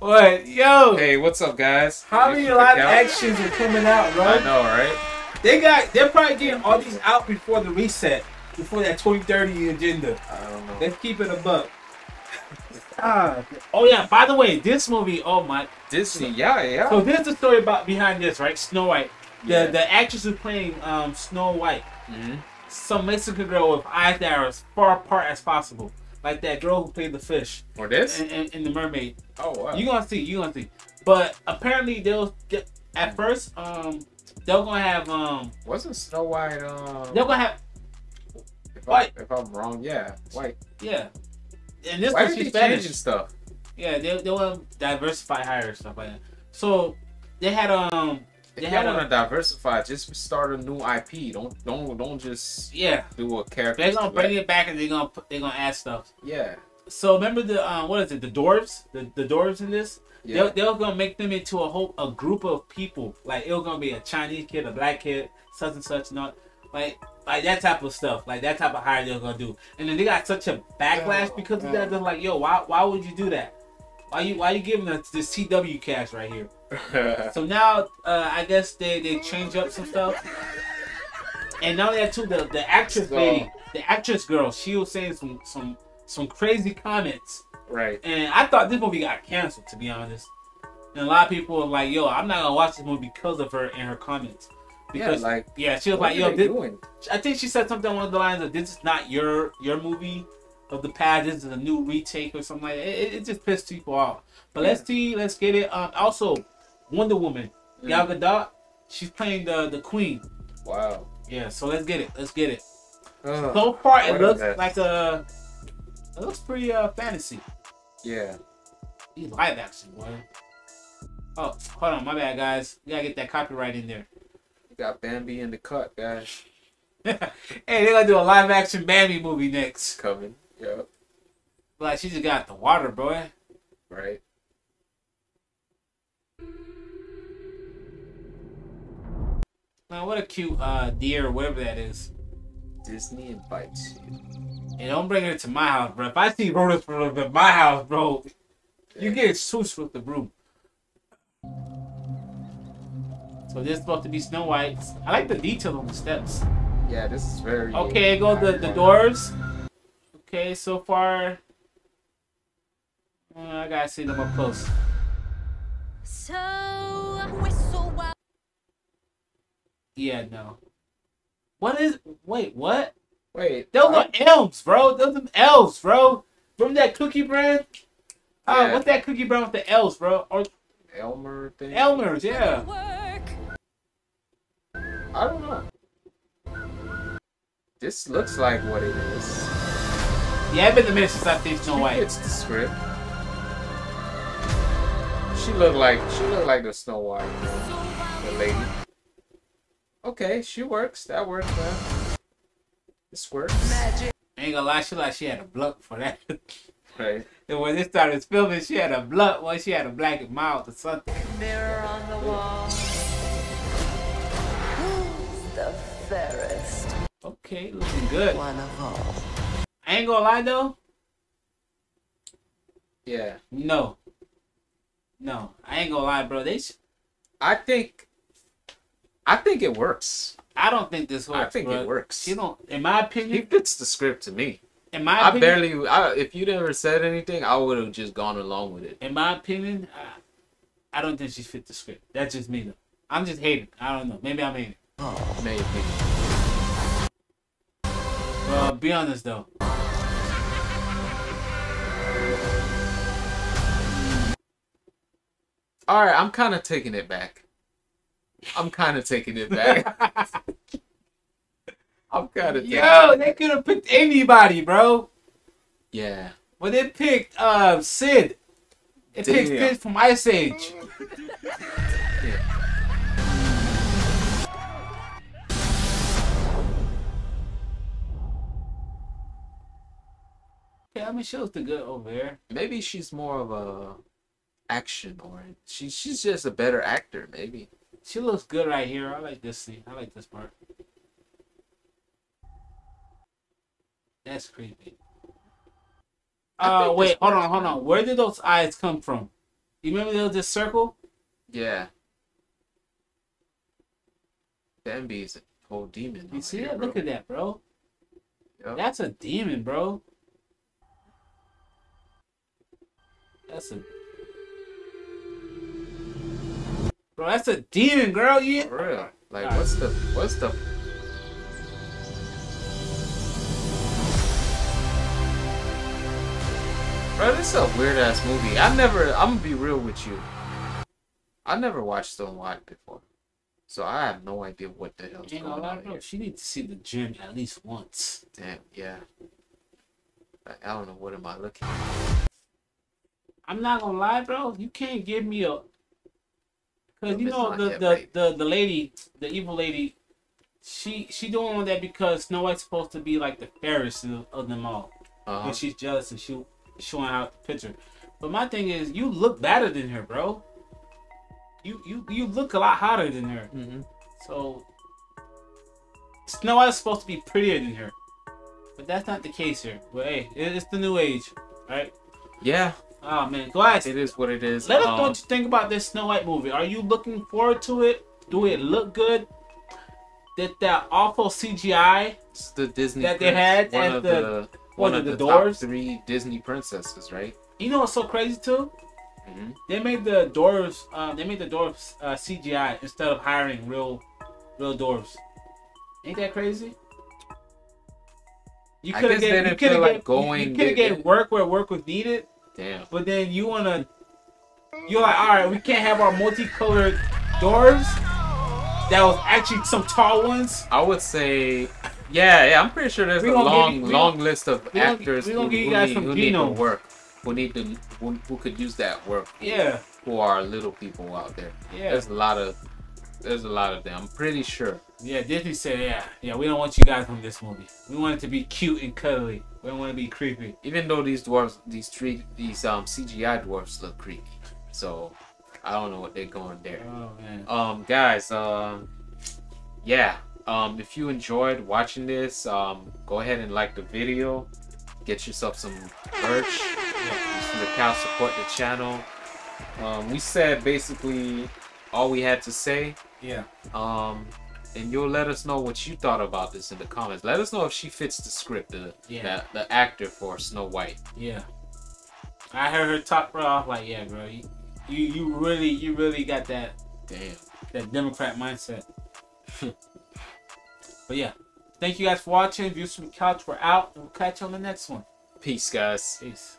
What? Yo. Hey, what's up, guys? How Thanks many for live actions are coming out, bro? I know, right? They got. They're probably getting all these out before the reset, before that 2030 agenda. I don't know. Let's keep it a buck. Ah. Oh yeah. By the way, this movie. Oh my. Disney, yeah, yeah. So this is the story about behind this, right? Snow White. The Yeah. the actress who's playing um, Snow White, Mhm. some Mexican girl with eyes that are as far apart as possible, like that girl who played the fish Or this? in the Mermaid. Oh, wow. You gonna see, you gonna see. But apparently they'll they- at first um they're gonna have um Wasn't Snow White, um... they're gonna have if, White. I, if I'm wrong, yeah. White. yeah. And this Why one she's they Spanish. changing stuff? Yeah, they they want to diversify higher stuff like that. So they had um If they you had want to a, diversify, just start a new IP. Don't don't don't just yeah do a character. they're gonna bring it back and they're gonna put, they're gonna add stuff. Yeah. So remember the um what is it the dwarves the the dwarves in this Yeah. they're, they're gonna make them into a whole a group of people like it was gonna be a Chinese kid a black kid such and such not like like that type of stuff like that type of hire they're gonna do and then they got such a backlash Oh, because of that they're like yo why why would you do that why you why you giving us this CW cash right here so now uh, I guess they they change up some stuff and not only that too the the actress So- lady the actress girl she was saying some some some crazy comments right. and I thought this movie got canceled, to be honest. And a lot of people were like, "Yo, I'm not gonna watch this movie because of her and her comments." Because yeah, like, yeah, she was what like, "Yo, this, doing? I think she said something along the lines of, "This is not your your movie of the past. This is a new retake or something like that." It, it, just pissed people off. But let's see, let's get it. Um, also, Wonder Woman, Gal Mm. Gadot, she's playing the the queen. Wow. Yeah, so let's get it. Let's get it. Ugh. So far, it looks mess. like a. It looks pretty uh fantasy. yeah. These live action, boy. Oh, hold on, my bad, guys. We gotta get that copyright in there. You got Bambi in the cut, guys. hey, they're gonna do a live action Bambi movie next. Coming. Yep. Like she just got the water, boy. Right. What a cute uh deer or whatever that is. Disney invites you. And don't bring it to my house, bro. If I see rodents from in my house, bro, you get swoosh with the broom. So this is supposed to be Snow White. I like the detail on the steps. Yeah, this is very. Okay, go the the doors. Okay, so far. Uh, I gotta see them up close. So whistle while Yeah, no. What is? Wait, what? Wait. Those I- are elves, bro. Those are elves, bro. From that cookie brand? Uh, what's that cookie brand with the elves, bro? Or Elmer thing. Elmer's, yeah. work. I don't know. This looks like what it is. Yeah, it's been a minute since I've seen Snow She White. fits the script. She looked like she looked like the Snow White, the lady. Okay, she works. That works, man. This works. I ain't gonna lie, she like she had a blunt for that. Right. and when they started filming, she had a blunt. Well, she had a black mouth or something. Mirror on the wall. Who's the fairest Okay, looking good. one of all? I ain't gonna lie though. Yeah. No. No, I ain't gonna lie, bro. They. I think. I think it works. I don't think this works. I think it works. You don't. In my opinion, He fits the script to me. in my I barely. I, if you never said anything, I would have just gone along with it. in my opinion, I, I don't think she fit the script. That's just me though. I'm just hating. I don't know. Maybe I'm hating. Oh, Maybe. Well, be honest though. All right, I'm kind of taking it back. I'm kind of taking it back. I'm kind of. Yo, they could have picked anybody, bro. Yeah. But they picked uh Sid. They picked Sid from Ice Age. Yeah, I mean she looks good over there. Maybe she's more of a action or she she's just a better actor. Maybe. She looks good right here. I like this scene. I like this part. That's creepy. Oh Uh, wait, hold on, hold on. Where did those eyes come from? You remember there was this circle? Yeah. Bambi is a whole demon. You see here, that? bro. Look at that, bro. Yup. That's a demon, bro. That's a Bro, that's a demon, girl. You For real. Like, Alright. what's the what's the Bro, this is a weird ass movie. I never. I'm gonna be real with you. I never watched Snow White before, so I have no idea what the hell's ain't going on bro. here. She needs to see the gym at least once. Damn, yeah. Like, I don't know what am I looking. at. I'm not gonna lie, bro. You can't give me a because you know the the, the the lady, the evil lady. She she doing all that because Snow White's supposed to be like the fairest of, of them all. Uh-huh. But she's jealous and she showing out the picture. But my thing is, you look better than her, bro. You you you look a lot hotter than her. hmm So Snow White's supposed to be prettier than her, but that's not the case here. But hey, it's the new age, right? Yeah, Oh man, guys, it is what it is. let us know Um, what you think about this Snow White movie. Are you looking forward to it? Do it look good? Did that awful CGI? It's the Disney that they had one at of the- the, one of the, the top doors? three Disney princesses, right? You know what's so crazy too? hmm They made the dwarves. Uh, they made the dwarves uh, CGI instead of hiring real, real dwarves. Ain't that crazy? You could have get, you could have like get, going- you, could have get work where work was needed, Damn. but then you wanna, you're like, all right, we can't have our multicolored dwarves. That was actually some tall ones. I would say, yeah, yeah. I'm pretty sure there's We a long, you- long list of we actors we who, who need, who need to work, who need to, who, who could use that work. Yeah, Who are little people out there? yeah, There's a lot of, there's a lot of them. I'm pretty sure. yeah. Disney said, yeah, yeah. We don't want you guys from this movie. We want it to be cute and cuddly. We don't want to be creepy. Even though these dwarves, these three, these um CGI dwarfs look creepy, so I don't know what they're going there. Oh man. um guys um yeah um if you enjoyed watching this um go ahead and like the video get yourself some merch from the cow support the channel um we said basically all we had to say Yeah. um and you'll let us know what you thought about this in the comments let us know if she fits the script the Yeah. the, the actor for snow white Yeah. I heard her talk, bro. I was like, yeah, bro. You, you, you really, you really got that, damn that Democrat mindset. but yeah, thank you guys for watching. Views from the couch. We're out, and we'll catch you on the next one. peace guys Peace.